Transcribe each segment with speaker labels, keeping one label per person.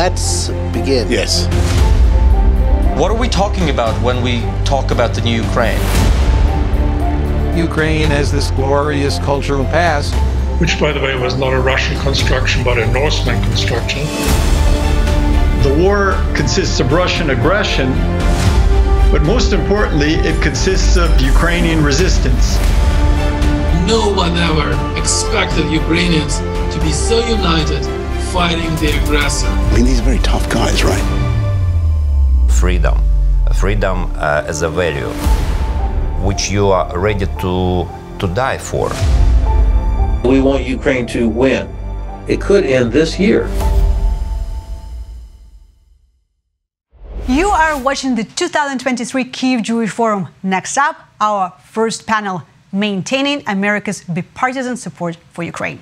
Speaker 1: Let's begin.
Speaker 2: Yes.
Speaker 3: What are we talking about when we talk about the new Ukraine?
Speaker 4: Ukraine has this glorious cultural past.
Speaker 5: Which, by the way, was not a Russian construction, but a Norseman construction.
Speaker 6: The war consists of Russian aggression, but most importantly, it consists of Ukrainian resistance.
Speaker 7: No one ever expected Ukrainians to be so united fighting the aggressor.
Speaker 2: I mean, these are very tough guys, right?
Speaker 8: Freedom. Freedom uh, as a value which you are ready to, to die for.
Speaker 9: We want Ukraine to win. It could end this year.
Speaker 10: You are watching the 2023 Kyiv Jewish Forum. Next up, our first panel Maintaining America's Bipartisan Support for Ukraine.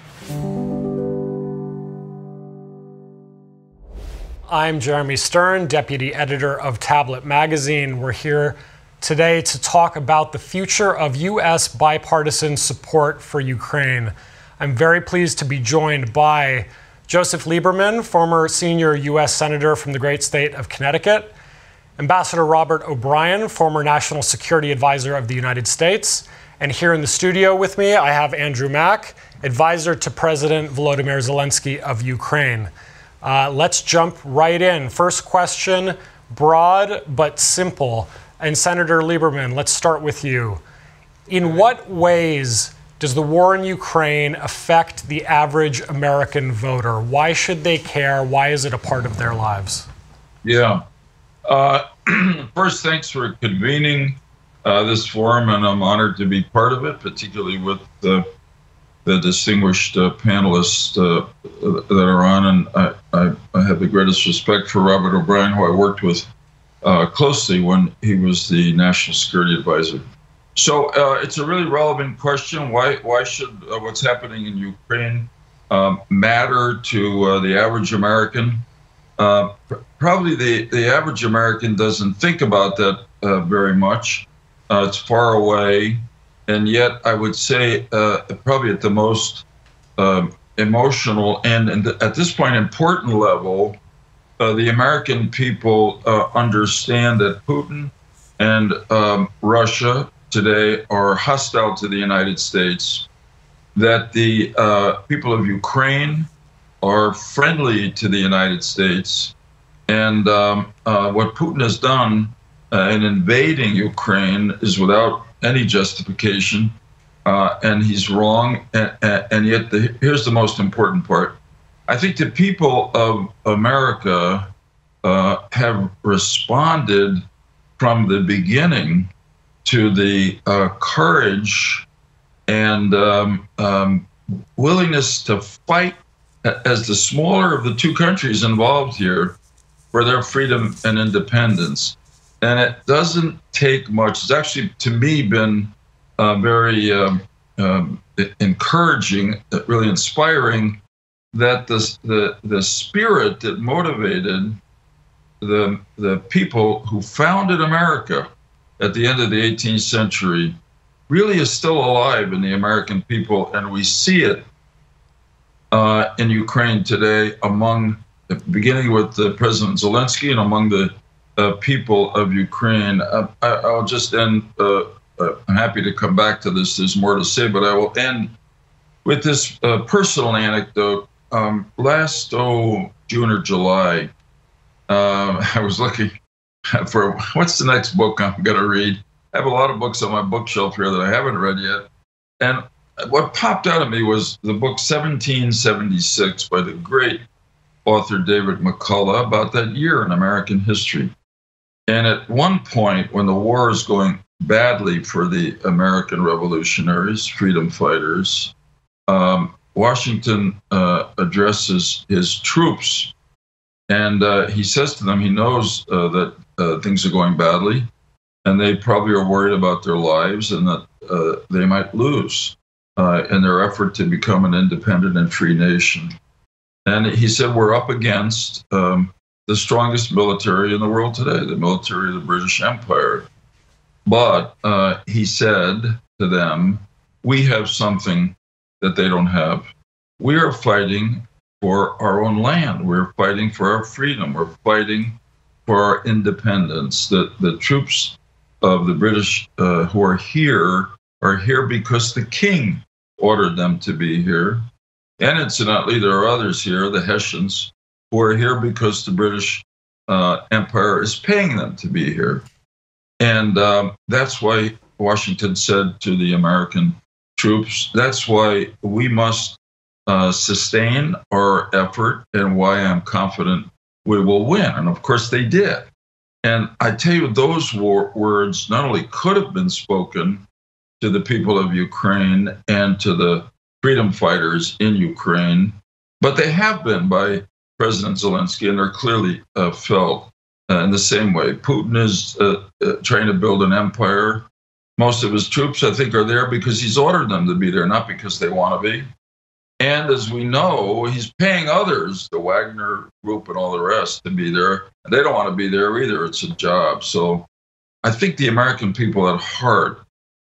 Speaker 11: I'm Jeremy Stern, Deputy Editor of Tablet Magazine. We're here today to talk about the future of U.S. bipartisan support for Ukraine. I'm very pleased to be joined by Joseph Lieberman, former senior U.S. Senator from the great state of Connecticut, Ambassador Robert O'Brien, former National Security Advisor of the United States, and here in the studio with me, I have Andrew Mac, advisor to President Volodymyr Zelensky of Ukraine. Uh, let's jump right in. First question broad but simple. And Senator Lieberman, let's start with you. In what ways does the war in Ukraine affect the average American voter? Why should they care? Why is it a part of their lives?
Speaker 12: Yeah. Uh, first, thanks for convening uh, this forum, and I'm honored to be part of it, particularly with the, the distinguished uh, panelists uh, that are on. And I, I, I have the greatest respect for Robert O'Brien, who I worked with uh, closely when he was the national security advisor. So uh, it's a really relevant question. Why why should uh, what's happening in Ukraine um, matter to uh, the average American? Uh, probably the, the average American doesn't think about that very much. it's far away, and yet I would say probably at the most um, emotional and, and at this point important level uh, the American people uh, understand that Putin and um, Russia today are hostile to the United States, that the uh, people of Ukraine are friendly to the United States, and um, uh, what Putin has done uh, in invading Ukraine is without any justification, uh, and he's wrong. And, and yet, the, here's the most important part I think the people of America uh, have responded from the beginning to the uh, courage and um, um, willingness to fight as the smaller of the two countries involved here for their freedom and independence. And it doesn't take much. It's actually, to me, been uh, very um, um encouraging, really inspiring that the, the, the spirit that motivated the, the people who founded America at the end of the 18th century really is still alive in the American people, and we see it uh, in Ukraine today among, beginning with the President Zelensky and among the uh, people of Ukraine. I, will just end. Uh, uh, I'm happy to come back to this. There's more to say, but I will end with this uh, personal anecdote um, last oh June or July, uh, I was looking for what's the next book I'm going to read. I have a lot of books on my bookshelf here that I haven't read yet, and what popped out of me was the book 1776 by the great author David McCullough about that year in American history. And at one point, when the war is going badly for the American revolutionaries, freedom fighters, um, Washington uh, addresses his troops, and uh, he says to them he knows uh, that uh, things are going badly, and they probably are worried about their lives and that uh, they might lose uh, in their effort to become an independent and free nation. And he said, We're up against um, the strongest military in the world today, the military of the British Empire. But he said to them, We have something that they don't have. We are fighting for our own land. We're fighting for our freedom. We're fighting for our independence. The, the troops of the British uh, who are here are here because the king ordered them to be here. And incidentally, there are others here, the Hessians, who are here because the British uh, Empire is paying them to be here. And um, that's why Washington said to the American troops, that's why we must uh, sustain our effort and why I'm confident we will win. And of course, they did. And I tell you, those war- words not only could have been spoken to the people of Ukraine and to the freedom fighters in Ukraine, but they have been by President Zelensky, and they're clearly uh, felt uh, in the same way. Putin is uh, uh, trying to build an empire. Most of his troops, I think, are there because he's ordered them to be there, not because they want to be. And as we know, he's paying others, the Wagner group and all the rest, to be there. They don't want to be there either. It's a job. So I think the American people at heart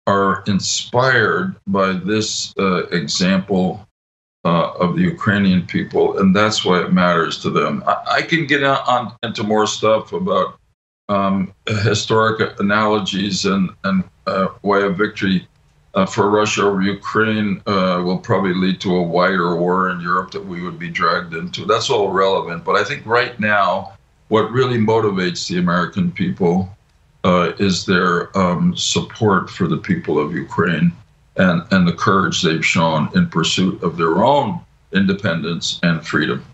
Speaker 12: are inspired by this uh, example uh, of the Ukrainian people, and that's why it matters to them. I, I can get on, into more stuff about um, historic analogies and, and uh, why a victory uh, for Russia over Ukraine uh, will probably lead to a wider war in Europe that we would be dragged into. That's all relevant. But I think right now, what really motivates the American people uh, is their um, support for the people of Ukraine and, and the courage they've shown in pursuit of their own independence and freedom.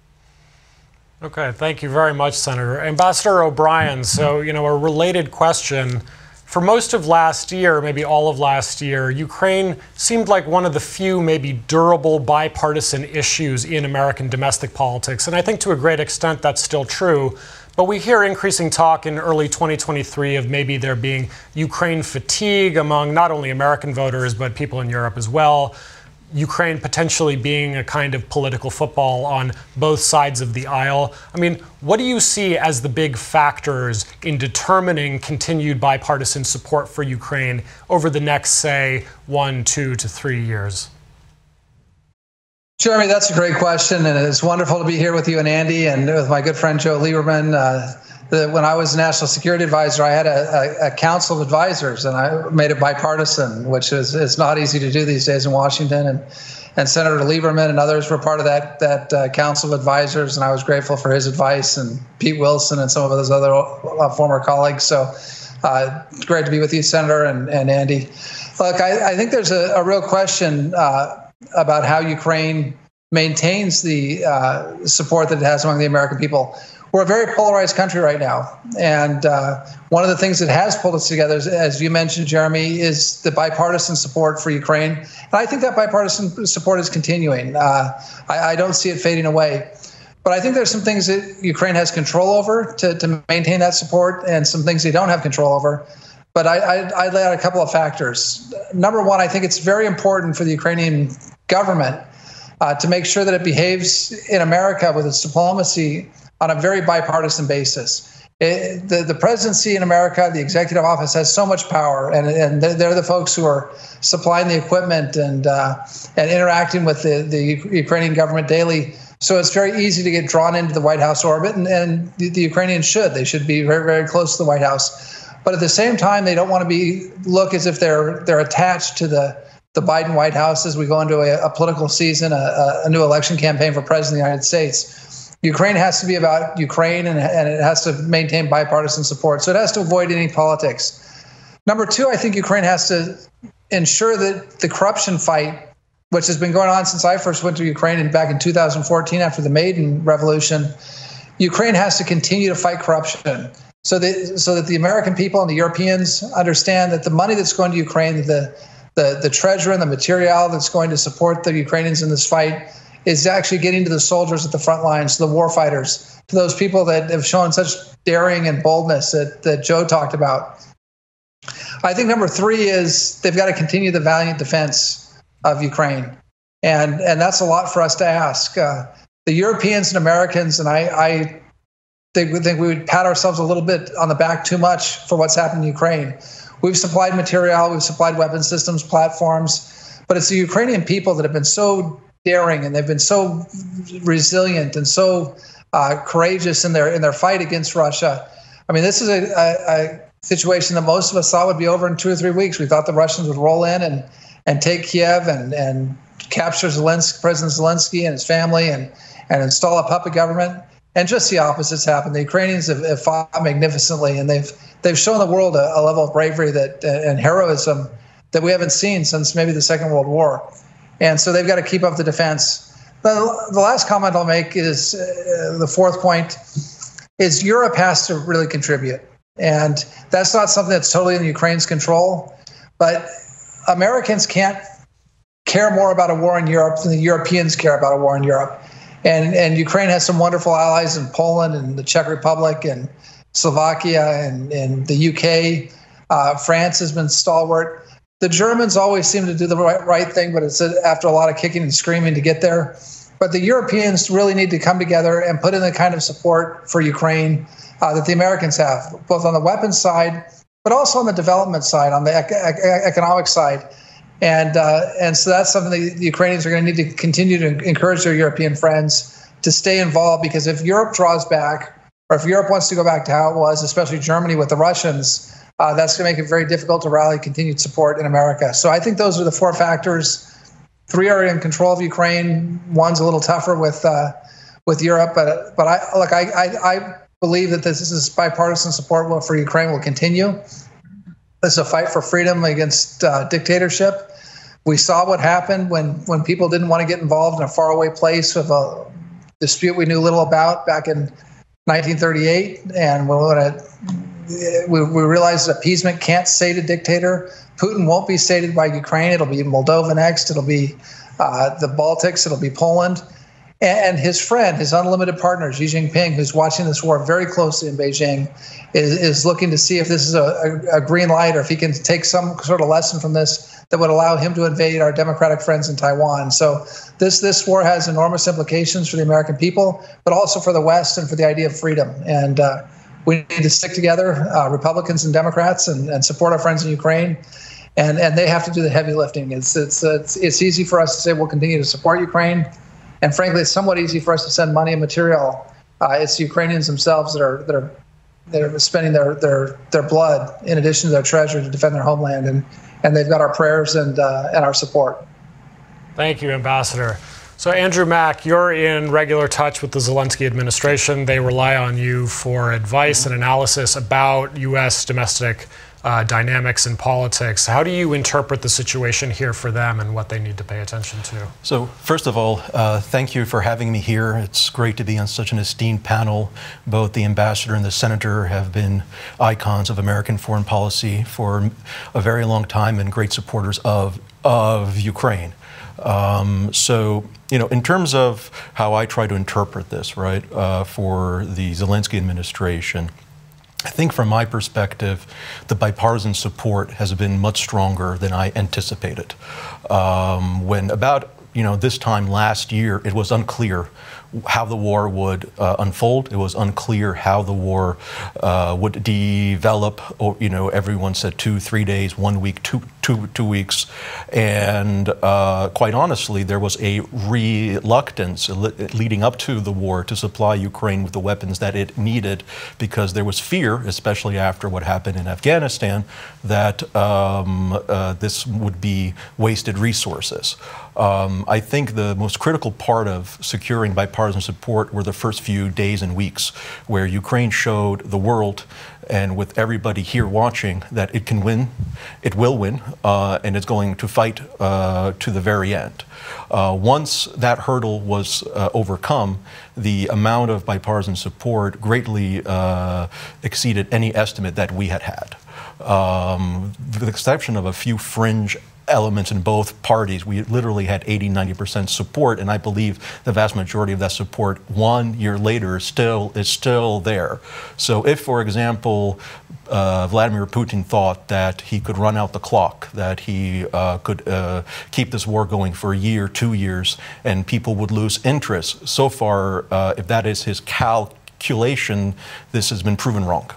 Speaker 11: Okay, thank you very much, Senator. Ambassador O'Brien, so, you know, a related question. For most of last year, maybe all of last year, Ukraine seemed like one of the few, maybe durable bipartisan issues in American domestic politics. And I think to a great extent that's still true. But we hear increasing talk in early 2023 of maybe there being Ukraine fatigue among not only American voters, but people in Europe as well. Ukraine potentially being a kind of political football on both sides of the aisle. I mean, what do you see as the big factors in determining continued bipartisan support for Ukraine over the next, say, one, two to three years?
Speaker 1: Jeremy, that's a great question, and it's wonderful to be here with you and Andy, and with my good friend Joe Lieberman. Uh, the, when I was national security advisor, I had a, a, a, council of advisors, and I made it bipartisan, which is is not easy to do these days in Washington. And and Senator Lieberman and others were part of that that uh, council of advisors, and I was grateful for his advice, and Pete Wilson and some of those other uh, former colleagues. So. Uh, great to be with you, Senator and, and Andy. Look, I, I think there's a, a real question uh, about how Ukraine maintains the uh, support that it has among the American people. We're a very polarized country right now. And uh, one of the things that has pulled us together, as you mentioned, Jeremy, is the bipartisan support for Ukraine. And I think that bipartisan support is continuing. Uh, I, I, don't see it fading away. But I think there's some things that Ukraine has control over to, to maintain that support and some things they don't have control over. But I, I, I lay out a couple of factors. Number one, I think it's very important for the Ukrainian government uh, to make sure that it behaves in America with its diplomacy on a very bipartisan basis. It, the, the presidency in America, the executive office has so much power, and, and they're, the folks who are supplying the equipment and, uh, and interacting with the, the Ukrainian government daily. So it's very easy to get drawn into the White House orbit, and, and the, the Ukrainians should. They should be very, very close to the White House but at the same time, they don't want to be look as if they're they're attached to the the Biden White House as we go into a, a political season, a, a, new election campaign for president of the United States. Ukraine has to be about Ukraine and, and it has to maintain bipartisan support. So it has to avoid any politics. Number two, I think Ukraine has to ensure that the corruption fight, which has been going on since I first went to Ukraine and back in 2014 after the Maidan Revolution, Ukraine has to continue to fight corruption so that so that the American people and the Europeans understand that the money that's going to Ukraine, the the the treasure and the material that's going to support the Ukrainians in this fight, is actually getting to the soldiers at the front lines, the war fighters, to those people that have shown such daring and boldness that that Joe talked about. I think number three is they've got to continue the valiant defense of Ukraine, and and that's a lot for us to ask. Uh, the Europeans and Americans, and I, I think we think we would pat ourselves a little bit on the back too much for what's happened in Ukraine. We've supplied material, we've supplied weapon systems, platforms, but it's the Ukrainian people that have been so daring and they've been so resilient and so uh, courageous in their in their fight against Russia. I mean, this is a, a, a, situation that most of us thought would be over in two or three weeks. We thought the Russians would roll in and and take Kiev and and capture Zelensky, President Zelensky and his family and and install a puppet government. And just the opposite's happened. The Ukrainians have, have fought magnificently, and they've they've shown the world a, a level of bravery that and heroism that we haven't seen since maybe the Second World War. And so they've got to keep up the defense. The, the last comment I'll make is uh, the fourth point is Europe has to really contribute. And that's not something that's totally in Ukraine's control. But Americans can't care more about a war in Europe than the Europeans care about a war in Europe. And, and Ukraine has some wonderful allies in Poland and the Czech Republic and Slovakia and, and the UK. Uh, France has been stalwart. The Germans always seem to do the right, right thing, but it's after a lot of kicking and screaming to get there. But the Europeans really need to come together and put in the kind of support for Ukraine uh, that the Americans have, both on the weapons side, but also on the development side, on the ec- economic side. And uh, and so that's something that the Ukrainians are going to need to continue to encourage their European friends to stay involved because if Europe draws back, or if Europe wants to go back to how it was, especially Germany with the Russians, uh, that's going to make it very difficult to rally continued support in America. So I think those are the four factors. Three are in control of Ukraine. One's a little tougher with uh, with Europe, but but I look, I, I, I believe that this is bipartisan support for Ukraine will continue. Is a fight for freedom against uh, dictatorship. We saw what happened when when people didn't want to get involved in a faraway place of a dispute we knew little about back in 1938, and we, we realize appeasement can't sate a dictator. Putin won't be sated by Ukraine. It'll be Moldova next. It'll be uh, the Baltics. It'll be Poland. And his friend, his unlimited partner, Xi Jinping, who's watching this war very closely in Beijing, is, is looking to see if this is a, a, a green light or if he can take some sort of lesson from this that would allow him to invade our democratic friends in Taiwan. So this this war has enormous implications for the American people, but also for the West and for the idea of freedom. And uh, we need to stick together, uh, Republicans and Democrats, and, and support our friends in Ukraine. And, and they have to do the heavy lifting. It's, it's, it's, it's easy for us to say we'll continue to support Ukraine. And frankly, it's somewhat easy for us to send money and material. Uh, it's the Ukrainians themselves that are, that are, that are spending their, their, their blood in addition to their treasure to defend their homeland. And, and they've got our prayers and, uh, and our support.
Speaker 11: Thank you, Ambassador. So, Andrew Mac, you're in regular touch with the Zelensky administration. They rely on you for advice and analysis about U.S. domestic uh, dynamics in politics. How do you interpret the situation here for them and what they need to pay attention to?
Speaker 13: So, first of all, uh, thank you for having me here. It's great to be on such an esteemed panel. Both the ambassador and the senator have been icons of American foreign policy for a very long time and great supporters of, of Ukraine. Um, so, you know, in terms of how I try to interpret this, right, uh, for the Zelensky administration, I think from my perspective, the bipartisan support has been much stronger than I anticipated. Um, when about you know this time last year, it was unclear how the war would uh, unfold. It was unclear how the war uh, would develop. Or, you know, everyone said two, three days, one week, two, two, two weeks. And uh, quite honestly, there was a reluctance leading up to the war to supply Ukraine with the weapons that it needed because there was fear, especially after what happened in Afghanistan, that um, uh, this would be wasted resources. Um, I think the most critical part of securing bipartisan support were the first few days and weeks, where Ukraine showed the world and with everybody here watching that it can win, it will win, uh, and it's going to fight uh, to the very end. Uh, once that hurdle was uh, overcome, the amount of bipartisan support greatly uh, exceeded any estimate that we had had. Um, with the exception of a few fringe elements in both parties. We literally had 80, 90% support, and I believe the vast majority of that support one year later still, is still there. So if, for example, uh, Vladimir Putin thought that he could run out the clock, that he uh, could uh, keep this war going for a year, two years, and people would lose interest. So far, uh, if that is his calculation, this has been proven wrong.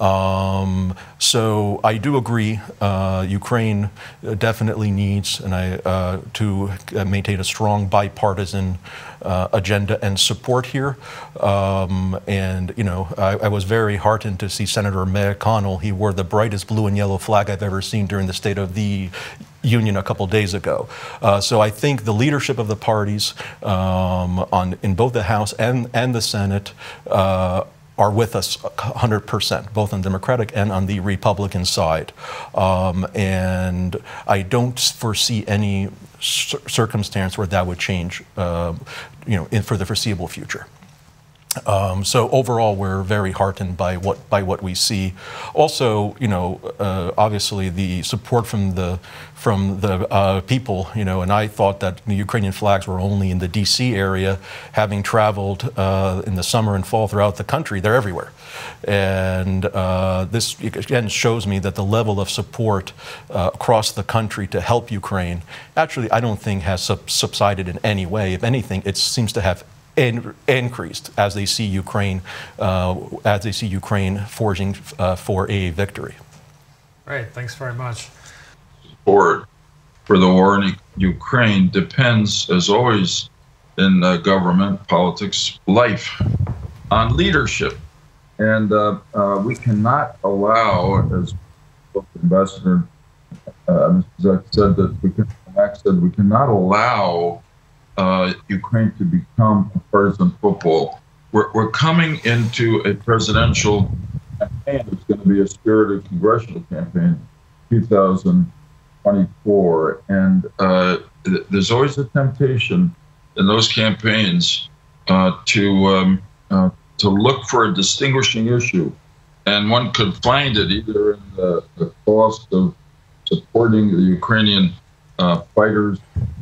Speaker 13: Um, so I do agree. Uh, Ukraine definitely needs, and I uh, to maintain a strong bipartisan uh, agenda and support here. Um, and you know, I, I, was very heartened to see Senator McConnell. He wore the brightest blue and yellow flag I've ever seen during the State of the Union a couple days ago. Uh, so I think the leadership of the parties um, on in both the House and and the Senate uh, are with us 100%, both on the Democratic and on the Republican side. Um, and I don't foresee any circumstance where that would change, uh, you know, in, for the foreseeable future. Um, so overall, we're very heartened by what by what we see. Also, you know, uh, obviously the support from the from the uh, people, you know, and I thought that the Ukrainian flags were only in the D.C. area. Having traveled uh, in the summer and fall throughout the country, they're everywhere, and uh, this again shows me that the level of support uh, across the country to help Ukraine actually I don't think has sub- subsided in any way. If anything, it seems to have in, increased as they see Ukraine uh, as they see Ukraine forging uh, for a victory.
Speaker 11: Right. Thanks very much.
Speaker 12: Support for the war in Ukraine depends, as always, in uh, government politics, life on leadership, and uh, uh, we cannot allow, as Ambassador uh, Zek said, that we can, Max said we cannot allow uh, Ukraine to become a partisan football. We're, we're coming into a presidential campaign. It's going to be a spirited congressional campaign, 2024, and uh, th- there's always a temptation in those campaigns uh, to um, uh, to look for a distinguishing issue, and one could find it either in the, the cost of supporting the Ukrainian fighters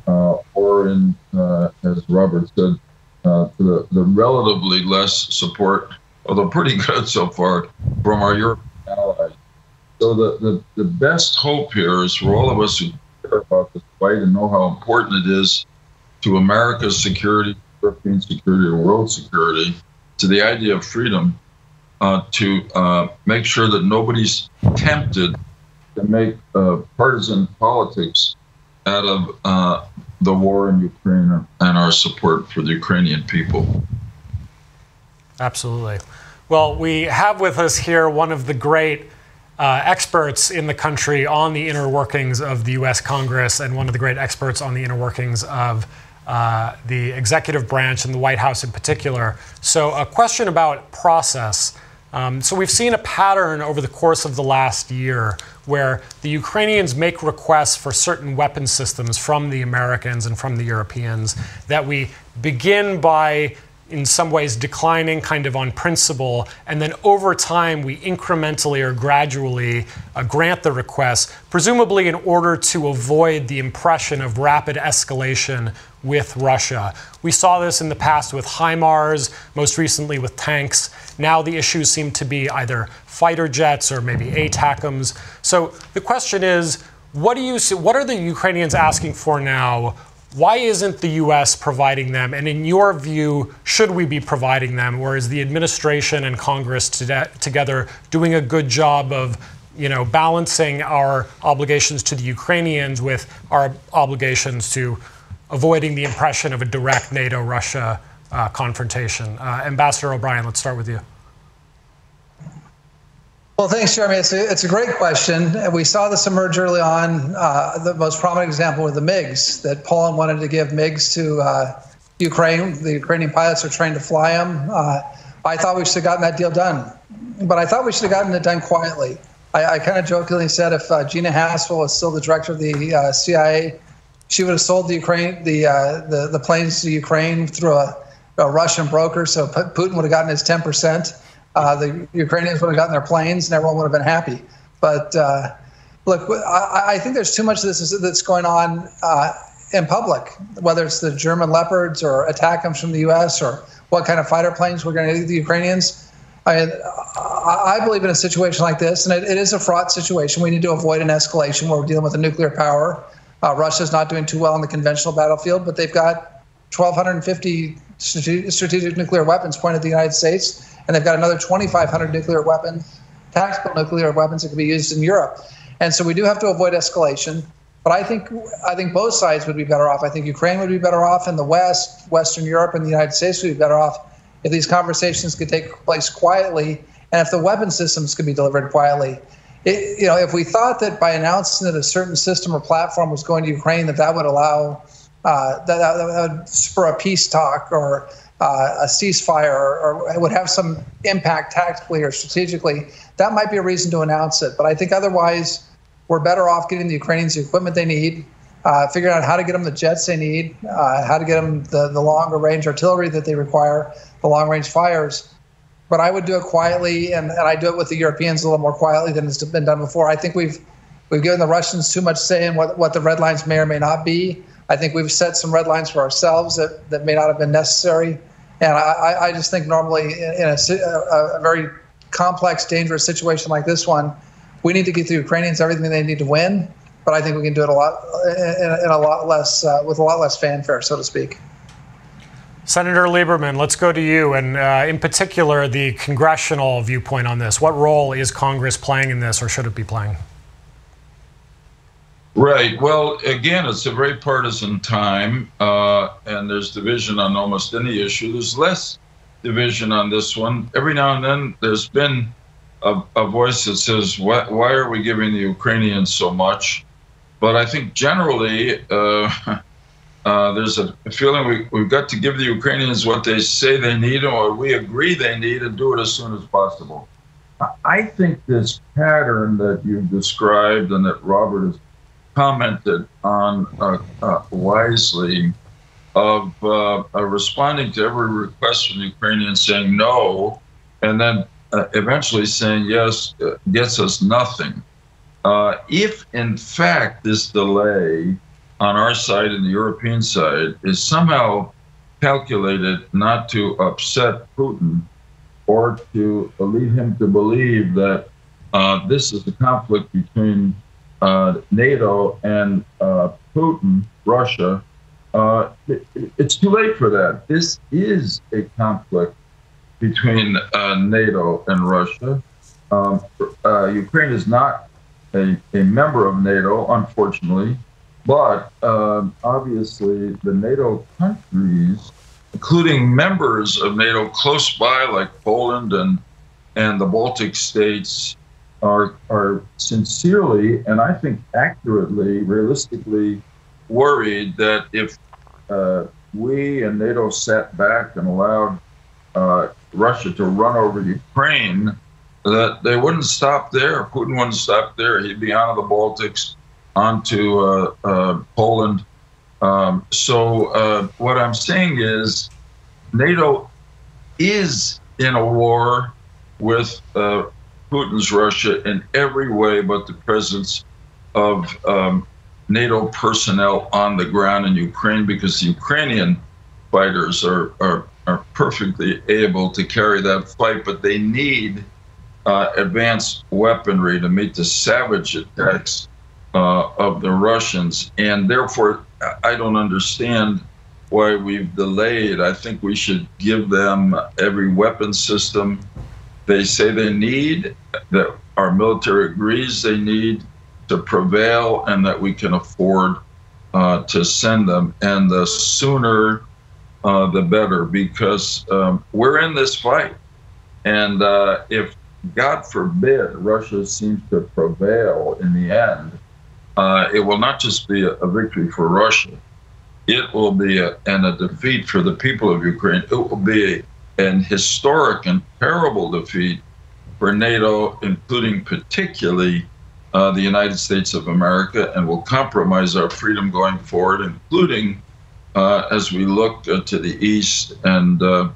Speaker 12: uh, or in, uh, as Robert said, the, the relatively less support, although pretty good so far, from our European allies. So the, the, the best hope here is for all of us who care about this fight and know how important it is to America's security, European security, and world security, to the idea of freedom, uh, to uh, make sure that nobody's tempted to make uh, partisan politics out of uh, the war in Ukraine and our support for the Ukrainian people.
Speaker 11: Absolutely. Well, we have with us here one of the great uh, experts in the country on the inner workings of the US Congress and one of the great experts on the inner workings of uh, the executive branch and the White House in particular. So, a question about process. Um, so we've seen a pattern over the course of the last year where the Ukrainians make requests for certain weapon systems from the Americans and from the Europeans that we begin by in some ways declining kind of on principle, and then over time we incrementally or gradually uh, grant the request, presumably in order to avoid the impression of rapid escalation with Russia. We saw this in the past with HIMARS, most recently with tanks. Now the issues seem to be either fighter jets or maybe ATACMS. So the question is, what do you see, what are the Ukrainians asking for now? Why isn't the U.S. providing them? And in your view, should we be providing them? Or is the administration and Congress to together doing a good job of you know, balancing our obligations to the Ukrainians with our obligations to avoiding the impression of a direct NATO Russia uh, confrontation. Uh, Ambassador O'Brien, let's start with you.
Speaker 1: Well, thanks, Jeremy. It's a, it's a great question. We saw this emerge early on. Uh, the most prominent example were the MiGs, that Poland wanted to give MiGs to uh, Ukraine. The Ukrainian pilots are trained to fly them. Uh, I thought we should have gotten that deal done, but I thought we should have gotten it done quietly. I, I kind of jokingly said if uh, Gina Haspel was still the director of the CIA, she would have sold the Ukraine the uh, the, the planes to Ukraine through a, a, Russian broker. So Putin would have gotten his ten percent. Uh, the Ukrainians would have gotten their planes, and everyone would have been happy. But uh, look, I, I, think there's too much of this that's going on uh, in public, whether it's the German Leopards or ATACMS from the U.S. or what kind of fighter planes we're going to give the Ukrainians. I, I believe in a situation like this, and it, it is a fraught situation. We need to avoid an escalation where we're dealing with a nuclear power uh, Russia's not doing too well on the conventional battlefield, but they've got 1,250 strategic nuclear weapons pointed at the United States, and they've got another 2,500 nuclear weapons tactical nuclear weapons that could be used in Europe. And so we do have to avoid escalation. But I think I think both sides would be better off. I think Ukraine would be better off, and the West, Western Europe, and the United States would be better off if these conversations could take place quietly, and if the weapon systems could be delivered quietly. It, you know, if we thought that by announcing that a certain system or platform was going to Ukraine, that that would allow uh, that, that, that, would spur a peace talk or uh, a ceasefire or, or would have some impact tactically or strategically, that might be a reason to announce it. But I think otherwise, we're better off getting the Ukrainians the equipment they need, uh, figuring out how to get them the jets they need, uh, how to get them the, the longer range artillery that they require, the long range fires. But I would do it quietly, and, and I do it with the Europeans a little more quietly than it's been done before. I think we've we've given the Russians too much say in what, what the red lines may or may not be. I think we've set some red lines for ourselves that, that may not have been necessary. And I, I just think normally in a, a, very complex, dangerous situation like this one, we need to get the Ukrainians everything they need to win. But I think we can do it a lot in, in a lot less uh, with a lot less fanfare, so to speak.
Speaker 11: Senator Lieberman, let's go to you, and uh, in particular, the congressional viewpoint on this. What role is Congress playing in this, or should it be playing?
Speaker 12: Right. Well, again, it's a very partisan time, uh, and there's division on almost any issue. There's less division on this one. Every now and then, there's been a, a voice that says, why, why, are we giving the Ukrainians so much? But I think generally, uh, uh, there's a feeling we, we've got to give the Ukrainians what they say they need or we agree they need and do it as soon as possible. I think this pattern that you've described and that Robert has commented on uh, uh, wisely of uh, responding to every request from the Ukrainians saying no, and then uh, eventually saying yes uh, gets us nothing. Uh, if, in fact, this delay on our side and the European side is somehow calculated not to upset Putin or to lead him to believe that this is a conflict between uh, NATO and uh, Putin, Russia, uh, it, it's too late for that. This is a conflict between uh, NATO and Russia. Um, uh, Ukraine is not a, a, member of NATO, unfortunately, but um, obviously the NATO countries, including members of NATO close by, like Poland and and the Baltic states, are are sincerely and I think accurately, realistically worried that if uh, we and NATO sat back and allowed uh, Russia to run over Ukraine, that they wouldn't stop there. Putin wouldn't stop there. He'd be out of the Baltics onto uh, uh Poland. Um, so uh, what I'm saying is, NATO is in a war with uh, Putin's Russia in every way but the presence of um, NATO personnel on the ground in Ukraine because the Ukrainian fighters are, are, are perfectly able to carry that fight, but they need uh, advanced weaponry to meet the savage attacks uh, of the Russians. And therefore, I don't understand why we've delayed. I think we should give them every weapon system they say they need, that our military agrees they need to prevail, and that we can afford uh, to send them. And the sooner, uh, the better, because um, we're in this fight. And uh, if, God forbid, Russia seems to prevail in the end, uh, it will not just be a, a victory for Russia, it will be a, and a defeat for the people of Ukraine. It will be a, an historic and terrible defeat for NATO, including particularly uh, the United States of America, and will compromise our freedom going forward, including uh, as we look uh, to the east and uh,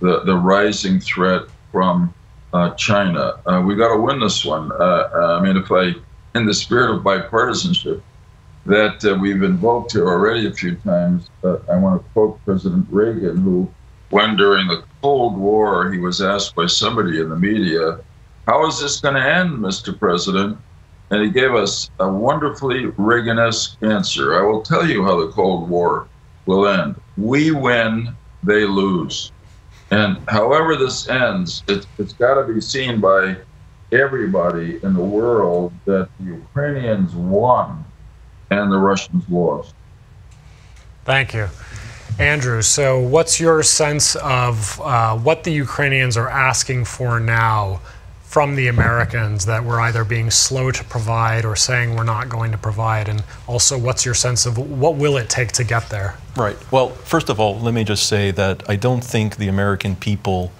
Speaker 12: the, the rising threat from uh, China. Uh, we got to win this one. I mean, if I, in the spirit of bipartisanship, that we've invoked here already a few times, I want to quote President Reagan, who when during the Cold War he was asked by somebody in the media, How is this going to end, Mr. President? And he gave us a wonderfully Reagan esque answer. I will tell you how the Cold War will end. We win, they lose. And however this ends, it, has got to be seen by everybody in the world that the Ukrainians won and the Russians lost.
Speaker 11: Thank you. Andrew, so what's your sense of uh, what the Ukrainians are asking for now from the Americans that we're either being slow to provide or saying we're not going to provide? And also, what's your sense of what will it take to get there?
Speaker 13: Right. Well, first of all, let me just say that I don't think the American people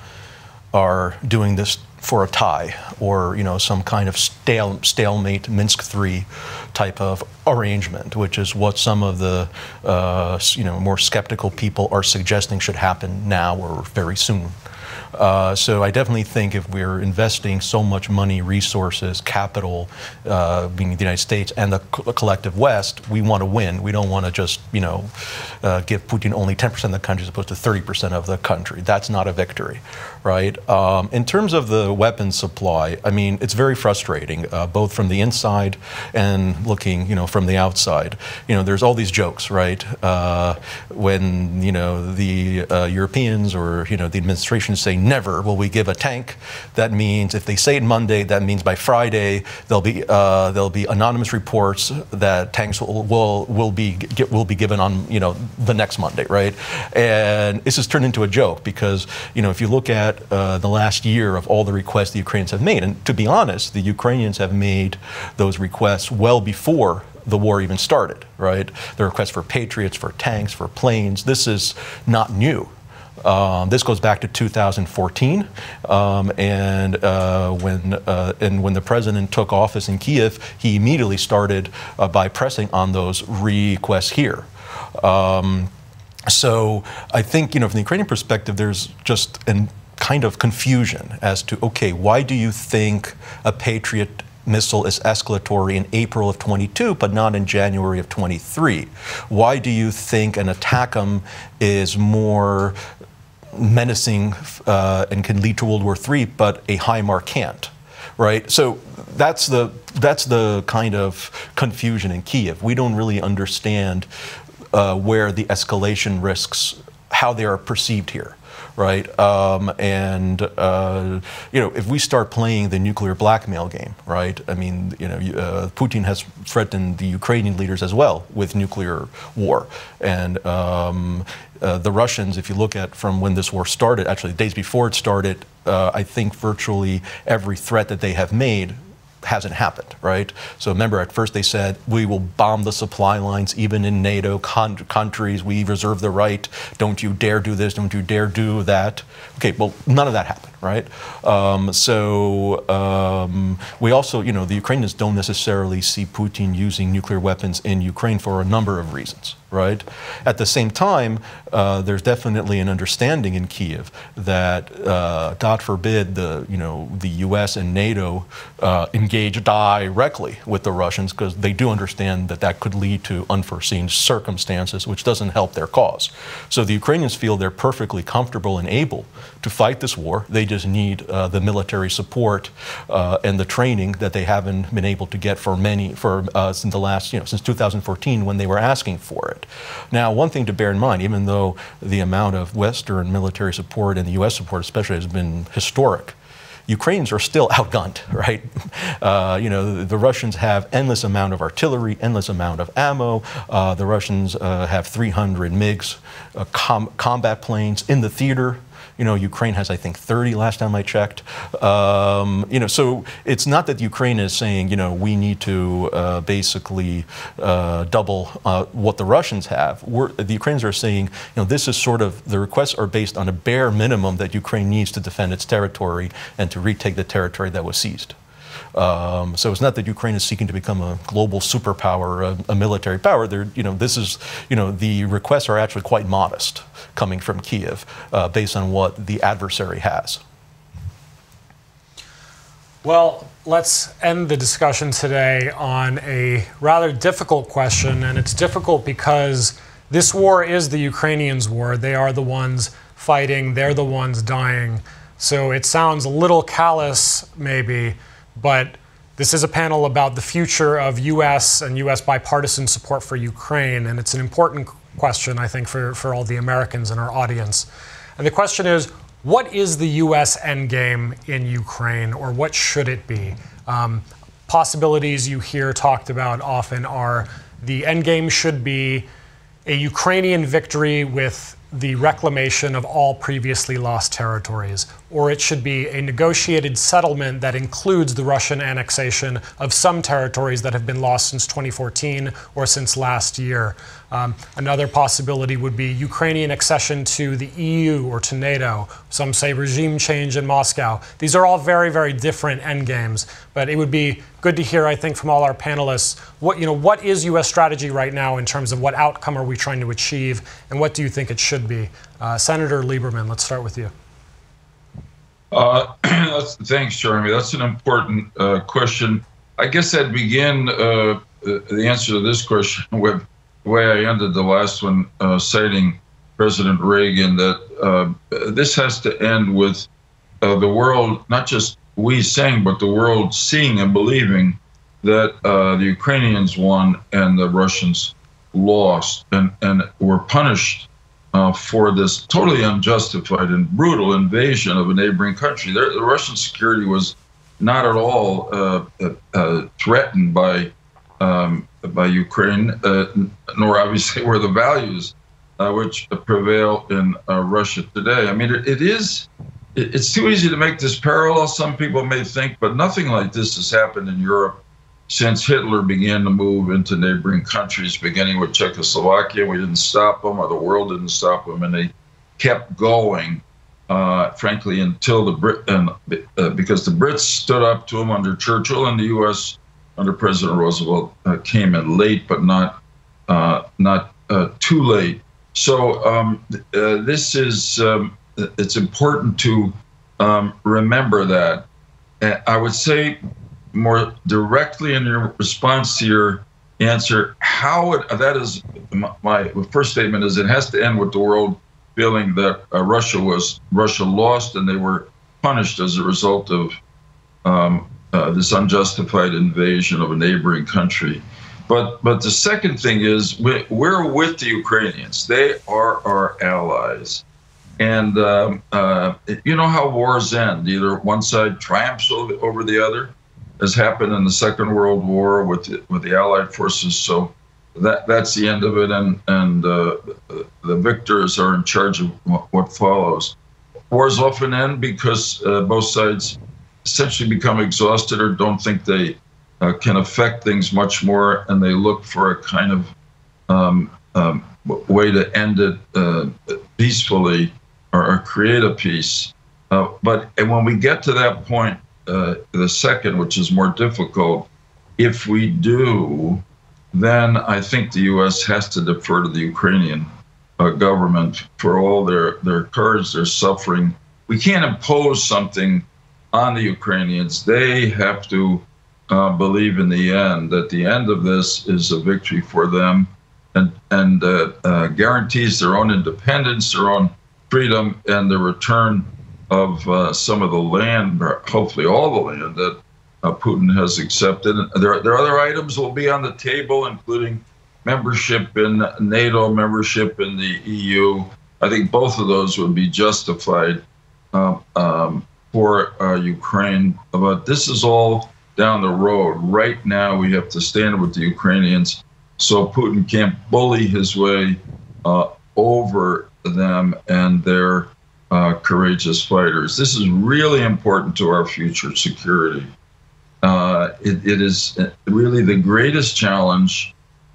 Speaker 13: are doing this for a tie or you know some kind of stale, stalemate Minsk three type of arrangement, which is what some of the uh, you know more skeptical people are suggesting should happen now or very soon. Uh, so I definitely think if we're investing so much money, resources, capital, uh, being the United States and the co collective West, we want to win. We don't want to just, you know, uh, give Putin only 10% of the country as opposed to 30% of the country. That's not a victory, right? Um, in terms of the weapons supply, I mean, it's very frustrating, uh, both from the inside and looking, you know, from the outside. You know, there's all these jokes, right? Uh, when, you know, the Europeans or, you know, the administration say never will we give a tank. That means if they say it Monday, that means by Friday there'll be uh, there'll be anonymous reports that tanks will will, will be get, will be given on you know the next Monday, right? And this has turned into a joke because you know if you look at uh, the last year of all the requests the Ukrainians have made, and to be honest, the Ukrainians have made those requests well before the war even started, right? The requests for patriots, for tanks, for planes. This is not new. Um, this goes back to 2014, um, and uh, when uh, and when the president took office in Kiev, he immediately started uh, by pressing on those requests here. Um, so I think you know from the Ukrainian perspective, there's just a kind of confusion as to okay, why do you think a Patriot missile is escalatory in April of 22, but not in January of 23? Why do you think an ATACMS is more menacing uh, and can lead to World War III, but a HIMARS can't? Right? So that's the, that's the kind of confusion in Kiev. We don't really understand uh, where the escalation risks, how they are perceived here right? Um, and uh, you know, if we start playing the nuclear blackmail game, right? I mean, you know, uh, Putin has threatened the Ukrainian leaders as well with nuclear war, and um, uh, the Russians, if you look at from when this war started, actually days before it started, uh, I think virtually every threat that they have made hasn't happened, right? So remember, at first they said, we will bomb the supply lines even in NATO countries. We reserve the right. Don't you dare do this. Don't you dare do that. Okay, well, none of that happened, right? Um, so um, we also, you know, the Ukrainians don't necessarily see Putin using nuclear weapons in Ukraine for a number of reasons right? At the same time, uh, there's definitely an understanding in Kiev that, uh, God forbid, the you know the U.S. and NATO uh, engage directly with the Russians because they do understand that that could lead to unforeseen circumstances, which doesn't help their cause. So the Ukrainians feel they're perfectly comfortable and able to fight this war. They just need uh, the military support uh, and the training that they haven't been able to get for many for uh, since the last you know since 2014 when they were asking for it it. Now, one thing to bear in mind, even though the amount of Western military support and the U.S. support especially has been historic, Ukrainians are still outgunned, right? Uh, you know, the, the, Russians have endless amount of artillery, endless amount of ammo. Uh, the Russians uh, have 300 MiGs, uh, com combat planes in the theater. You know, Ukraine has, I think, 30 last time I checked. Um, you know, so it's not that Ukraine is saying, you know, we need to uh, basically uh, double uh, what the Russians have. We're, the Ukrainians are saying, you know, this is sort of, the requests are based on a bare minimum that Ukraine needs to defend its territory and to retake the territory that was seized. Um, so it's not that Ukraine is seeking to become a global superpower, a, a military power. They're, you know, this is, you know, the requests are actually quite modest coming from Kiev uh, based on what the adversary has.
Speaker 11: Well, let's end the discussion today on a rather difficult question, and it's difficult because this war is the Ukrainians' war. They are the ones fighting, they're the ones dying. So it sounds a little callous, maybe, but this is a panel about the future of U.S. and U.S. bipartisan support for Ukraine, and it's an important question, I think, for, for all the Americans in our audience. And the question is What is the U.S. endgame in Ukraine, or what should it be? Um, possibilities you hear talked about often are the endgame should be a Ukrainian victory with the reclamation of all previously lost territories, or it should be a negotiated settlement that includes the Russian annexation of some territories that have been lost since 2014 or since last year. Um, another possibility would be Ukrainian accession to the EU or to NATO. Some say regime change in Moscow. These are all very, very different endgames, but it would be good to hear, I think, from all our panelists, what, you know, what is U.S. strategy right now in terms of what outcome are we trying to achieve, and what do you think it should be? Uh, Senator Lieberman, let's start with you.
Speaker 12: Uh, thanks, Jeremy. That's an important uh, question. I guess I'd begin uh, the answer to this question with the way I ended the last one, uh, citing President Reagan, that uh, this has to end with uh, the world, not just we saying, but the world seeing and believing that the Ukrainians won and the Russians lost and, and were punished uh, for this totally unjustified and brutal invasion of a neighboring country. the Russian security was not at all uh, uh, uh threatened by um, by Ukraine, nor obviously were the values which prevail in Russia today. I mean, it, it is. it's too easy to make this parallel. Some people may think, but nothing like this has happened in Europe since Hitler began to move into neighboring countries, beginning with Czechoslovakia. We didn't stop them, or the world didn't stop them, and they kept going, uh, frankly, until the Brit, and, uh, because the Brits stood up to them under Churchill, and the U.S. under President Roosevelt uh, came in late, but not uh, not uh, too late. So um, uh, this is um, it's important to um, remember that. I would say more directly in your response to your answer how it that is my, first statement is it has to end with the world feeling that uh, Russia was Russia lost and they were punished as a result of um, uh, this unjustified invasion of a neighboring country. But but the second thing is we, we're with the Ukrainians. They are our allies. And um, uh, you know how wars end. Either one side triumphs over the other, has happened in the Second World War with the, with the Allied forces. So that that's the end of it, and and uh, the victors are in charge of what follows. Wars often end because uh, both sides essentially become exhausted or don't think they uh, can affect things much more, and they look for a kind of um, um, way to end it uh, peacefully or, or, create a peace. Uh, but when we get to that point, uh, the second, which is more difficult. If we do, then I think the U.S. has to defer to the Ukrainian uh, government for all their, their courage, their suffering. We can't impose something on the Ukrainians. They have to uh, believe in the end that the end of this is a victory for them and, and uh, uh guarantees their own independence, their own freedom, and the return of uh, some of the land, hopefully all the land that uh, Putin has accepted. There, there are other items will be on the table, including membership in NATO, membership in the EU. I think both of those would be justified um, um, for uh, Ukraine. But this is all down the road. Right now, we have to stand with the Ukrainians so Putin can't bully his way uh, over them and their uh, courageous fighters. This is really important to our future security. Uh, it, it is really the greatest challenge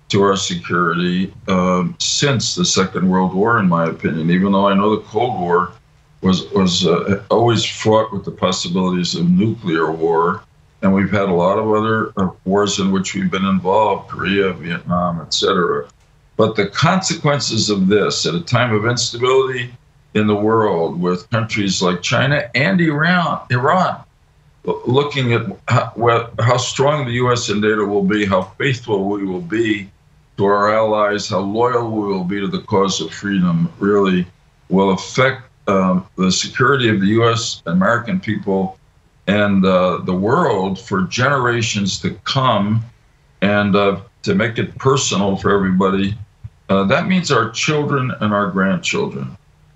Speaker 12: to our security um, since the Second World War, in my opinion. Even though I know the Cold War was was uh, always fraught with the possibilities of nuclear war, and we've had a lot of other uh, wars in which we've been involved, Korea, Vietnam, etc. But the consequences of this at a time of instability in the world with countries like China and Iran, Iran, looking at how, how strong the U.S. and NATO will be, how faithful we will be to our allies, how loyal we will be to the cause of freedom, really will affect um, the security of the U.S. American people and uh, the world for generations to come. And uh, to make it personal for everybody, uh, that means our children and our grandchildren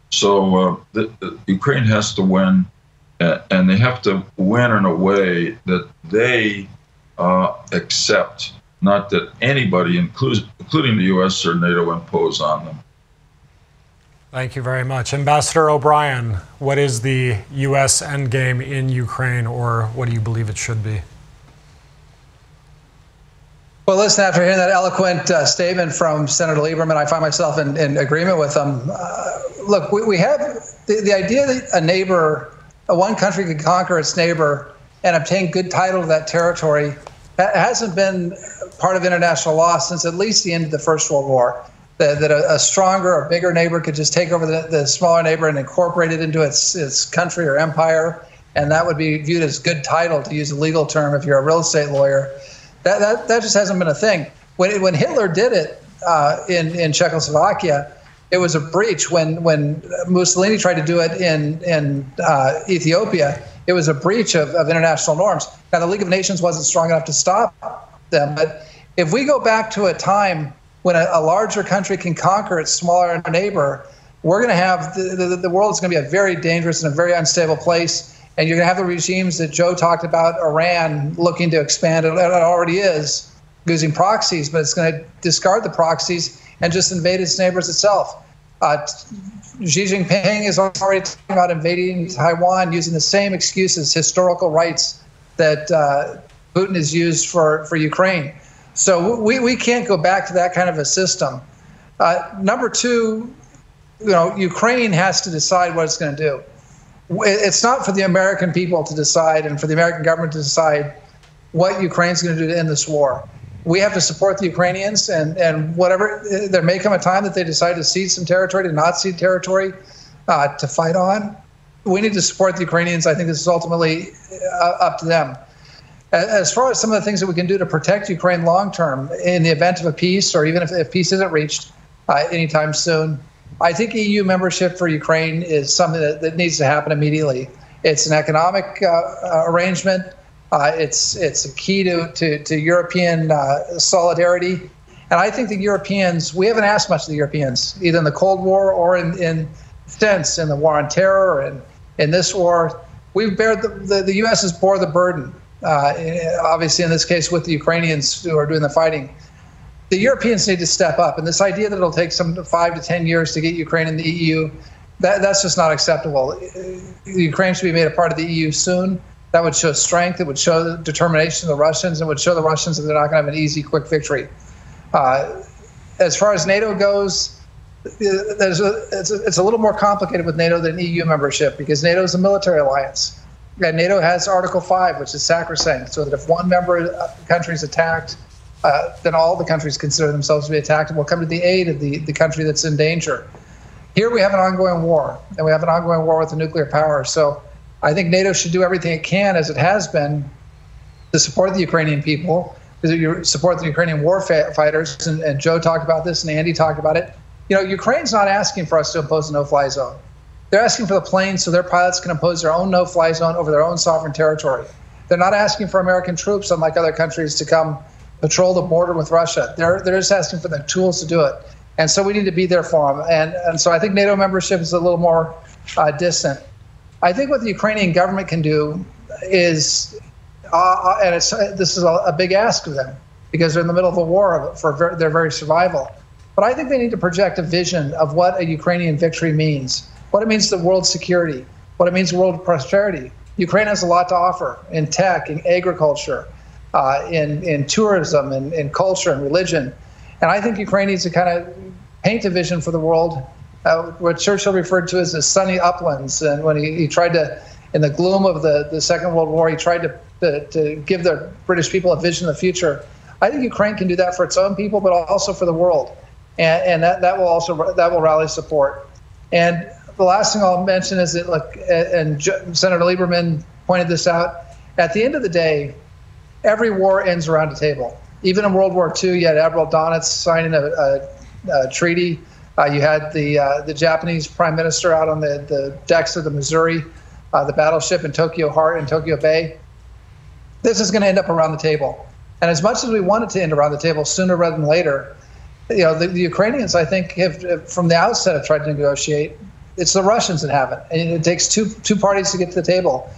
Speaker 12: So uh, the, the Ukraine has to win, uh, and they have to win in a way that they uh, accept, not that anybody, including including the U.S. or NATO, impose on them.
Speaker 11: Thank you very much. Ambassador O'Brien, what is the U.S. endgame in Ukraine, or what do you believe it should be?
Speaker 1: Well, listen, after hearing that eloquent uh, statement from Senator Lieberman, I find myself in, in agreement with him. Uh, look, we, we have the, the idea that a neighbor, a one country could conquer its neighbor and obtain good title to that territory hasn't been part of international law since at least the end of the First World War that, that a, a, stronger or bigger neighbor could just take over the, the smaller neighbor and incorporate it into its, its country or empire. And that would be viewed as good title, to use a legal term, if you're a real estate lawyer. That, that, that just hasn't been a thing. When, when Hitler did it uh, in, in Czechoslovakia, it was a breach. When, when Mussolini tried to do it in, in uh, Ethiopia, it was a breach of, of international norms. Now, the League of Nations wasn't strong enough to stop them. But if we go back to a time when a, a larger country can conquer its smaller neighbor, we're going to have the, the, the world is going to be a very dangerous and a very unstable place. And you're going to have the regimes that Joe talked about, Iran looking to expand. It, it already is using proxies, but it's going to discard the proxies and just invade its neighbors itself. Uh, Xi Jinping is already talking about invading Taiwan using the same excuses, historical rights that uh, Putin has used for, for Ukraine. So we, we can't go back to that kind of a system. Uh, number two, you know, Ukraine has to decide what it's going to do. It's not for the American people to decide and for the American government to decide what Ukraine's going to do to end this war. We have to support the Ukrainians, and, and whatever, there may come a time that they decide to cede some territory, to not cede territory, uh, to fight on. We need to support the Ukrainians. I think this is ultimately uh, up to them. As far as some of the things that we can do to protect Ukraine long term in the event of a peace, or even if, if peace isn't reached uh, anytime soon, I think EU membership for Ukraine is something that, that needs to happen immediately. It's an economic uh, uh arrangement. Uh, it's it's a key to to, to European uh, solidarity, and I think the Europeans we haven't asked much of the Europeans either in the Cold War or in in since in the war on terror and in this war. We've bared the, the, the U.S. has bore the burden uh, obviously in this case with the Ukrainians who are doing the fighting. The Europeans need to step up, and this idea that it'll take some five to ten years to get Ukraine in the EU, that, that's just not acceptable. Ukraine should be made a part of the EU soon. That would show strength. It would show the determination of the Russians. It would show the Russians that they're not going to have an easy, quick victory. Uh, as far as NATO goes, there's a, it's, a, it's a little more complicated with NATO than EU membership because NATO is a military alliance. Yeah, NATO has Article 5, which is sacrosanct, so that if one member country is attacked, uh, then all the countries consider themselves to be attacked and will come to the aid of the, the country that's in danger. Here we have an ongoing war, and we have an ongoing war with the nuclear power. So I think NATO should do everything it can, as it has been, to support the Ukrainian people, to support the Ukrainian war fighters. And, and Joe talked about this, and Andy talked about it. You know, Ukraine's not asking for us to impose a no-fly zone. They're asking for the planes so their pilots can impose their own no fly zone over their own sovereign territory. They're not asking for American troops, unlike other countries, to come patrol the border with Russia. They're, they're just asking for the tools to do it. And so we need to be there for them. And, and so I think NATO membership is a little more uh, distant. I think what the Ukrainian government can do is, uh, uh and it's, this is a, a, big ask of them because they're in the middle of a war for ver- their very survival. But I think they need to project a vision of what a Ukrainian victory means what it means to world security, what it means to world prosperity. Ukraine has a lot to offer in tech, in agriculture, uh, in, in tourism, in, in culture and religion. And I think Ukraine needs to kind of paint a vision for the world, uh, what Churchill referred to as the sunny uplands. And when he, he tried to, in the gloom of the, the Second World War, he tried to, to, to give the British people a vision of the future. I think Ukraine can do that for its own people, but also for the world. And, and that, that will also that will rally support. And the last thing I'll mention is that, look, and Senator Lieberman pointed this out. At the end of the day, every war ends around a table. Even in World War II, you had Admiral Donitz signing a, a, a treaty. Uh, you had the uh, the Japanese Prime Minister out on the, the decks of the Missouri, uh, the battleship in Tokyo Harbor in Tokyo Bay. This is going to end up around the table. And as much as we want it to end around the table sooner rather than later, you know, the, the Ukrainians, I think, have, have, from the outset have tried to negotiate it's the Russians that haven't, And it takes two two parties to get to the table.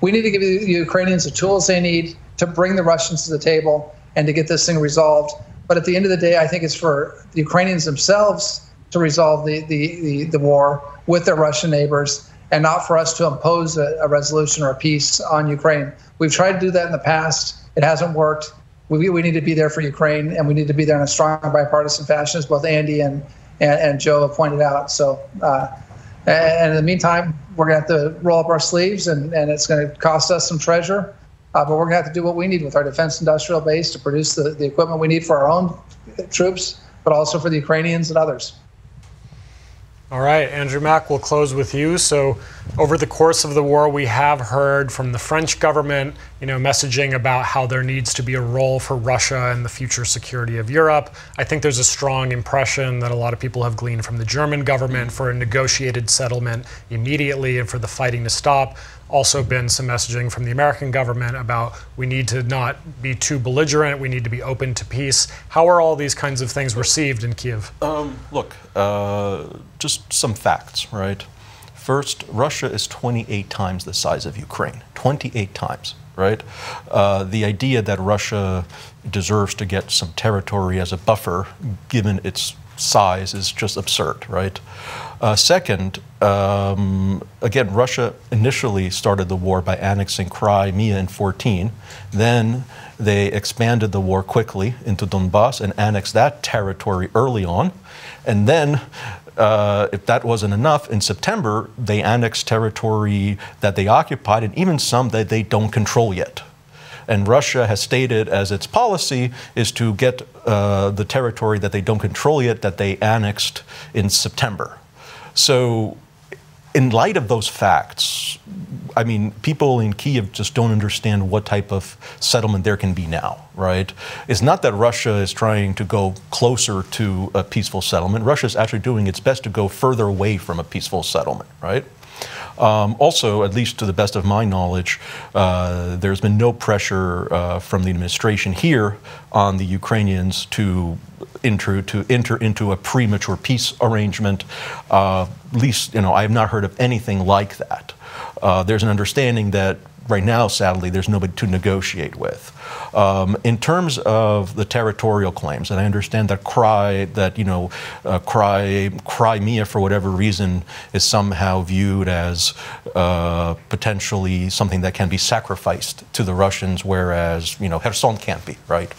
Speaker 1: We need to give the Ukrainians the tools they need to bring the Russians to the table and to get this thing resolved. But at the end of the day, I think it's for the Ukrainians themselves to resolve the, the, the, the war with their Russian neighbors and not for us to impose a, a, resolution or a peace on Ukraine. We've tried to do that in the past. It hasn't worked. We, we need to be there for Ukraine, and we need to be there in a strong bipartisan fashion, as both Andy and, and, and Joe have pointed out. So, uh, and in the meantime, we're going to have to roll up our sleeves, and, and it's going to cost us some treasure. Uh, but we're going to have to do what we need with our defense industrial base to produce the, the equipment we need for our own troops, but also for the Ukrainians and others.
Speaker 11: All right, Andrew Mac, we'll close with you. So, over the course of the war, we have heard from the French government, you know, messaging about how there needs to be a role for Russia in the future security of Europe. I think there's a strong impression that a lot of people have gleaned from the German government for a negotiated settlement immediately and for the fighting to stop also been some messaging from the American government about we need to not be too belligerent, we need to be open to peace. How are all these kinds of things received in Kiev?
Speaker 13: Um, look, uh, just some facts, right? First, Russia is 28 times the size of Ukraine. 28 times, right? Uh, the idea that Russia deserves to get some territory as a buffer, given its size, is just absurd, right? Uh, second, um, again, Russia initially started the war by annexing Crimea in 14. Then they expanded the war quickly into Donbass and annexed that territory early on. And then, uh, if that wasn't enough, in September, they annexed territory that they occupied and even some that they don't control yet. And Russia has stated as its policy is to get uh, the territory that they don't control yet, that they annexed in September. So, in light of those facts, I mean, people in Kiev just don't understand what type of settlement there can be now, right? It's not that Russia is trying to go closer to a peaceful settlement. Russia is actually doing its best to go further away from a peaceful settlement, right? Um, also, at least to the best of my knowledge, uh, there's been no pressure uh, from the administration here on the Ukrainians to enter to enter into a premature peace arrangement. Uh, at least, you know, I have not heard of anything like that. Uh, there's an understanding that right now, sadly, there's nobody to negotiate with. Um, in terms of the territorial claims, and I understand that cry that you know, uh, cry Crimea for whatever reason is somehow viewed as uh, potentially something that can be sacrificed to the Russians, whereas you know Kherson can't be, right?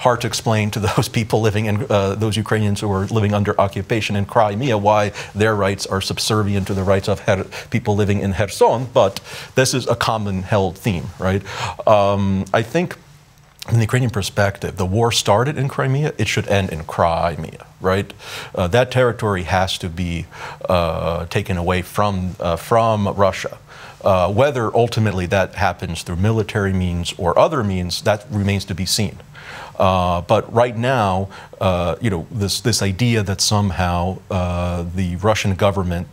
Speaker 13: Hard to explain to those people living in uh, those Ukrainians who are living under occupation in Crimea why their rights are subservient to the rights of Her- people living in Kherson. But this is a common held theme, right? Um, I think. In the Ukrainian perspective, the war started in Crimea, it should end in Crimea, right? Uh, that territory has to be uh, taken away from, uh, from Russia. Uh, whether ultimately that happens through military means or other means, that remains to be seen. Uh, but right now, uh, you know, this this idea that somehow uh, the Russian government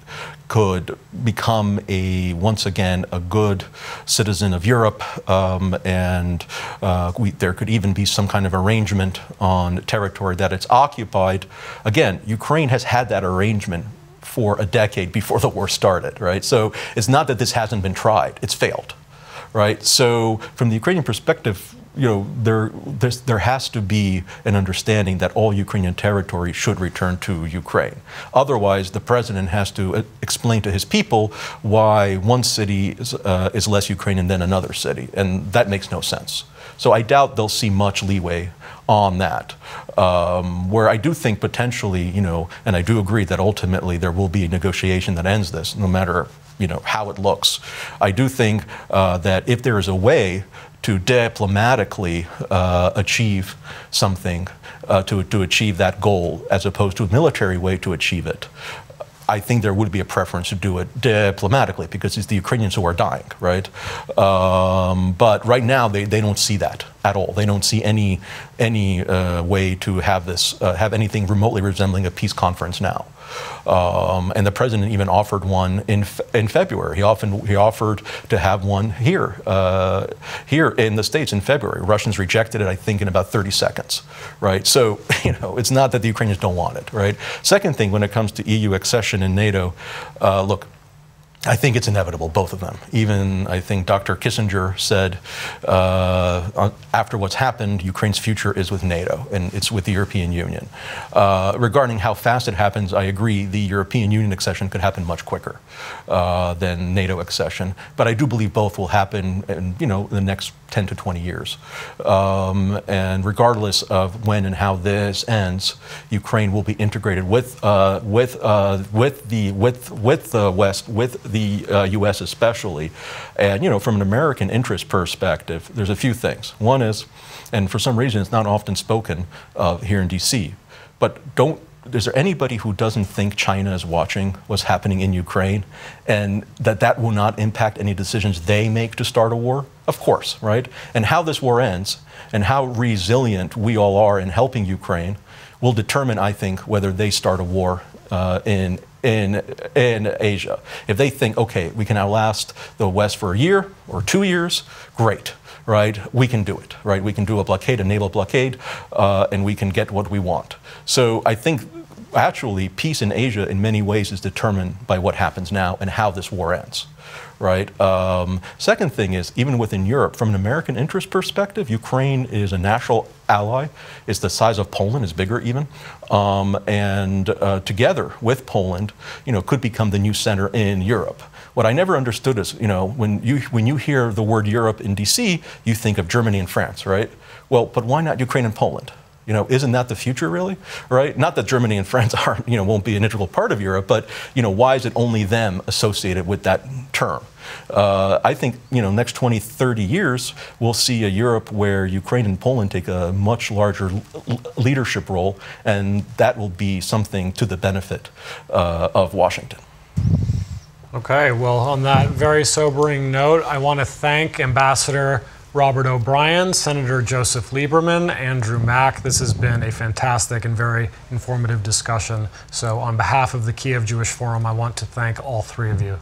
Speaker 13: could become a once again a good citizen of Europe, um, and uh, we, there could even be some kind of arrangement on territory that it's occupied. Again, Ukraine has had that arrangement for a decade before the war started, right? So it's not that this hasn't been tried; it's failed, right? So from the Ukrainian perspective, you know, there, there has to be an understanding that all Ukrainian territory should return to Ukraine. Otherwise, the president has to uh, explain to his people why one city is, uh, is less Ukrainian than another city, and that makes no sense. So I doubt they'll see much leeway on that. Um, where I do think potentially, you know, and I do agree that ultimately there will be a negotiation that ends this, no matter you know how it looks. I do think uh, that if there is a way to diplomatically uh, achieve something, uh, to, to achieve that goal, as opposed to a military way to achieve it. I think there would be a preference to do it diplomatically because it's the Ukrainians who are dying, right? Um, but right now, they, they don't see that at all. They don't see any, any uh, way to have this, uh, have anything remotely resembling a peace conference now. Um, and the president even offered one in in February. He often he offered to have one here uh, here in the states in February. Russians rejected it, I think, in about 30 seconds. Right. So you know, it's not that the Ukrainians don't want it. Right. Second thing, when it comes to EU accession and NATO, uh, look, I think it's inevitable, both of them. Even I think Dr. Kissinger said uh, after what's happened, Ukraine's future is with NATO and it's with the European Union. Uh, regarding how fast it happens, I agree the European Union accession could happen much quicker uh, than NATO accession. But I do believe both will happen in you know the next 10 to 20 years. Um, and regardless of when and how this ends, Ukraine will be integrated with uh, with uh, with the with with the West with the uh, U.S. especially. And you know, from an American interest perspective, there's a few things. One is, and for some reason, it's not often spoken here in D.C. But don't is there anybody who doesn't think China is watching what's happening in Ukraine and that that will not impact any decisions they make to start a war? Of course, right? And how this war ends and how resilient we all are in helping Ukraine will determine, I think, whether they start a war uh, in in in Asia. If they think, okay, we can outlast the West for a year or two years, great, right? We can do it, right? We can do a blockade, a naval blockade, uh, and we can get what we want. So I think actually peace in Asia in many ways is determined by what happens now and how this war ends. Right. Um, second thing is, even within Europe, from an American interest perspective, Ukraine is a natural ally. It's the size of Poland, is bigger even, um, and uh, together with Poland, you know, could become the new center in Europe. What I never understood is, you know, when you when you hear the word Europe in D.C., you think of Germany and France, right? Well, but why not Ukraine and Poland? You know, isn't that the future really? Right? Not that Germany and France aren't, you know, won't be an integral part of Europe, but you know, why is it only them associated with that term? Uh, I think you know, next 20, 30 years, we'll see a Europe where Ukraine and Poland take a much larger leadership role, and that will be something to the benefit uh, of Washington.
Speaker 11: Okay, well, on that very sobering note, I want to thank Ambassador Robert O'Brien, Senator Joseph Lieberman, Andrew Mac. This has been a fantastic and very informative discussion. So, on behalf of the Kiev Jewish Forum, I want to thank all three of you.